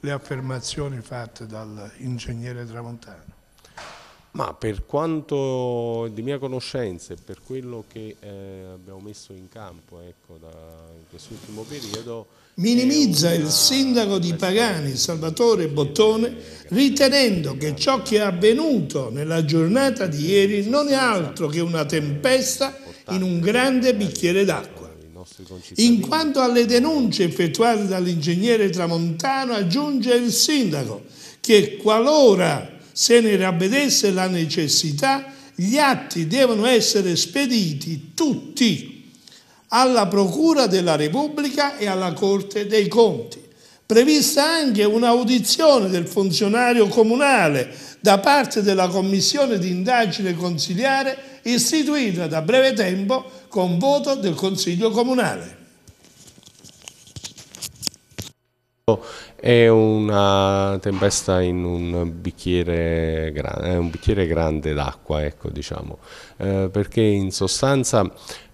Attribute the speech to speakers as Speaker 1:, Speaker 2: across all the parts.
Speaker 1: le affermazioni fatte dall'ingegnere Tramontano?
Speaker 2: Ma per quanto di mia conoscenza e per quello che eh, abbiamo messo in campo ecco, da, in quest'ultimo periodo...
Speaker 1: Minimizza il sindaco di Pagani, Salvatore Bottone, ritenendo che ciò che è avvenuto nella giornata di ieri non è altro che una tempesta in un grande bicchiere d'acqua. In quanto alle denunce effettuate dall'ingegnere Tramontano aggiunge il sindaco che qualora se ne ravvedesse la necessità, gli atti devono essere spediti tutti alla Procura della Repubblica e alla Corte dei Conti. Prevista anche un'audizione del funzionario comunale da parte della commissione di indagine consiliare istituita da breve tempo con voto del Consiglio Comunale.
Speaker 2: È una tempesta in un bicchiere, un bicchiere grande d'acqua, ecco, diciamo, eh, perché in sostanza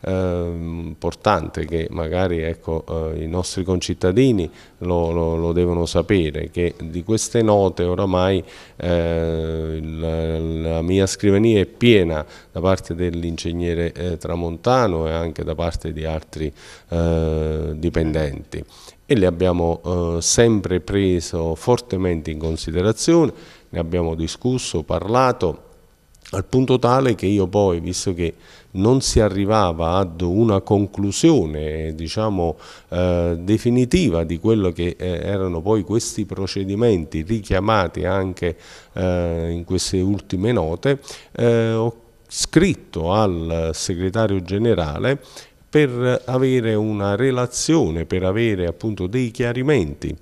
Speaker 2: è eh, importante che magari ecco, eh, i nostri concittadini lo, lo, lo, devono sapere, che di queste note oramai eh, la, la, mia scrivania è piena da parte dell'ingegnere eh, Tramontano e anche da parte di altri eh, dipendenti. E le abbiamo eh, sempre preso fortemente in considerazione, ne abbiamo discusso, parlato, al punto tale che io poi, visto che non si arrivava ad una conclusione diciamo, eh, definitiva di quello che eh, erano poi questi procedimenti richiamati anche eh, in queste ultime note, eh, ho scritto al segretario generale per avere una relazione, per avere appunto dei chiarimenti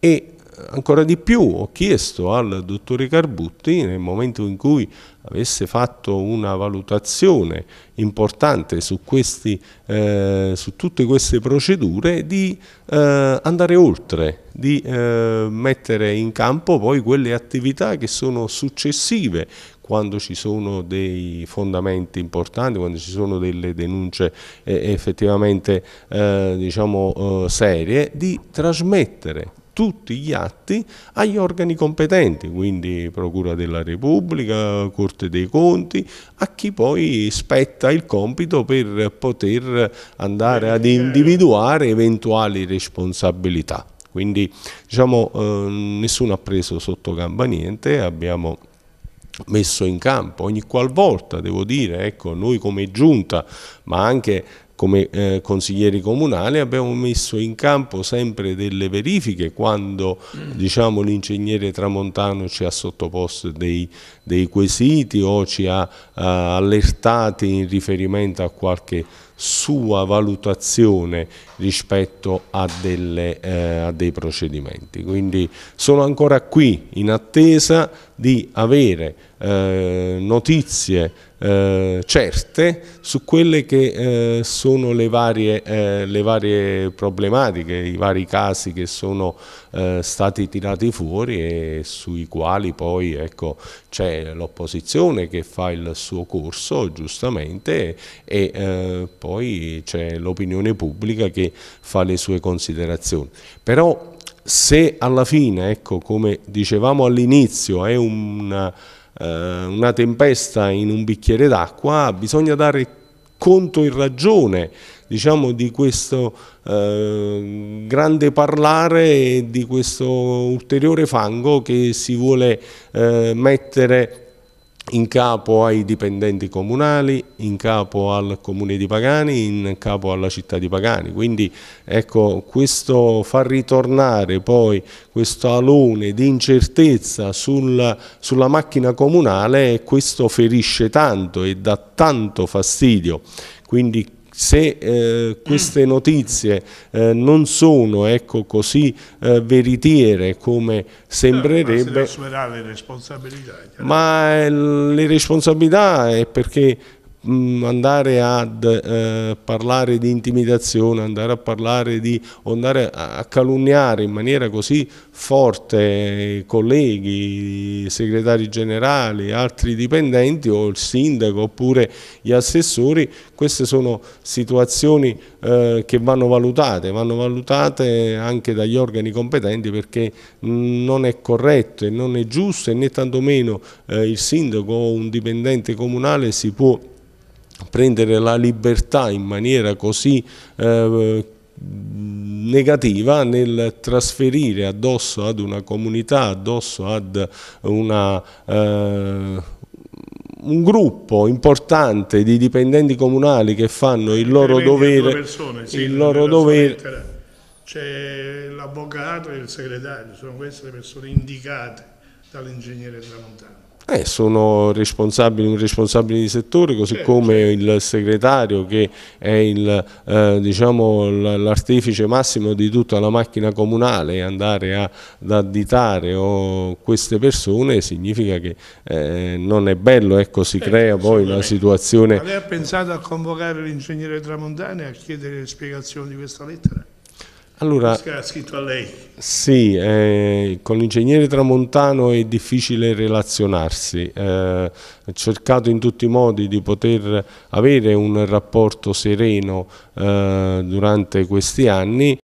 Speaker 2: e ancora di più ho chiesto al dottore Carbutti nel momento in cui avesse fatto una valutazione importante su, questi, eh, su tutte queste procedure di eh, andare oltre, di eh, mettere in campo poi quelle attività che sono successive, quando ci sono dei fondamenti importanti, quando ci sono delle denunce eh, effettivamente eh, diciamo, eh, serie, di trasmettere tutti gli atti agli organi competenti, quindi Procura della Repubblica, Corte dei Conti, a chi poi spetta il compito per poter andare ad individuare eventuali responsabilità. Quindi diciamo, eh, nessuno ha preso sotto gamba niente, abbiamo messo in campo ogni qualvolta, devo dire, ecco, noi come giunta, ma anche come eh, consiglieri comunali abbiamo messo in campo sempre delle verifiche quando diciamo, l'ingegnere Tramontano ci ha sottoposto dei, dei quesiti o ci ha uh, allertati in riferimento a qualche sua valutazione rispetto a, delle, eh, a, dei procedimenti. Quindi sono ancora qui in attesa di avere eh, notizie eh, certe su quelle che eh, sono le varie, eh, le varie, problematiche, i vari casi che sono eh, stati tirati fuori e sui quali poi ecco, c'è l'opposizione che fa il suo corso giustamente e eh, poi c'è l'opinione pubblica che fa le sue considerazioni. Però se alla fine, ecco, come dicevamo all'inizio, è una eh, una tempesta in un bicchiere d'acqua, bisogna dare conto in ragione diciamo, di questo eh, grande parlare e di questo ulteriore fango che si vuole eh, mettere in capo ai dipendenti comunali, in capo al comune di Pagani, in capo alla città di Pagani. Quindi ecco, questo far ritornare poi questo alone di incertezza sul, sulla macchina comunale, questo ferisce tanto e dà tanto fastidio. Quindi se eh, queste notizie eh, non sono ecco, così eh, veritiere come sembrerebbe,
Speaker 1: ma, le responsabilità,
Speaker 2: ma le responsabilità è perché andare a eh, parlare di intimidazione, andare a parlare di, andare a calunniare in maniera così forte colleghi, segretari generali, altri dipendenti o il sindaco oppure gli assessori, queste sono situazioni eh, che vanno valutate, vanno valutate anche dagli organi competenti perché non è corretto e non è giusto e né tantomeno eh, il sindaco o un dipendente comunale si può prendere la libertà in maniera così eh, negativa nel trasferire addosso ad una comunità, addosso ad una, eh, un gruppo importante di dipendenti comunali che fanno il loro dovere,
Speaker 1: persone, sì,
Speaker 2: il loro dovere
Speaker 1: c'è l'avvocato e il segretario, sono queste le persone indicate dall'ingegnere Tramontano.
Speaker 2: Eh, sono responsabili, un responsabile di settore, così come il segretario che è eh, diciamo, l'artefice massimo di tutta la macchina comunale andare a, ad additare oh, queste persone significa che eh, non è bello, ecco, si eh, crea poi una situazione...
Speaker 1: Ma lei ha pensato a convocare l'ingegnere Tramontani a chiedere le spiegazioni di questa lettera?
Speaker 2: Allora,
Speaker 1: ha scritto a lei.
Speaker 2: Sì, eh, con l'ingegnere Tramontano è difficile relazionarsi, eh, ho cercato in tutti i modi di poter avere un rapporto sereno eh, durante questi anni,